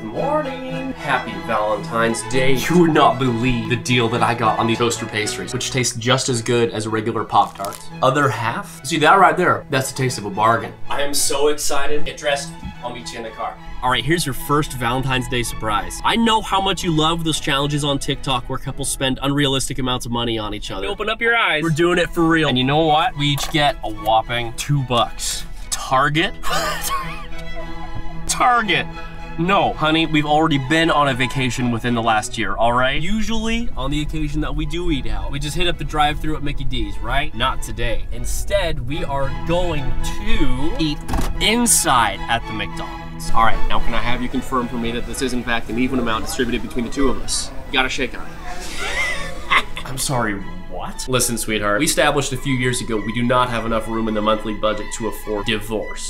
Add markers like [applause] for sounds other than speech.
Good morning. Happy Valentine's Day. You would not believe the deal that I got on these toaster pastries, which taste just as good as regular Pop Tarts. Other half? See that right there? That's the taste of a bargain. I am so excited. Get dressed. I'll meet you in the car. All right, here's your first Valentine's Day surprise. I know how much you love those challenges on TikTok where couples spend unrealistic amounts of money on each other. Open up your eyes. We're doing it for real. And you know what? We each get a whopping two bucks. Target? [laughs] Target. No, honey, we've already been on a vacation within the last year, all right? Usually, on the occasion that we do eat out, we just hit up the drive-thru at Mickey D's, right? Not today. Instead, we are going to eat inside at the McDonald's. All right, now can I have you confirm for me that this is in fact an even amount distributed between the two of us? You gotta shake on it. [laughs] I'm sorry, what? Listen, sweetheart, we established a few years ago we do not have enough room in the monthly budget to afford divorce.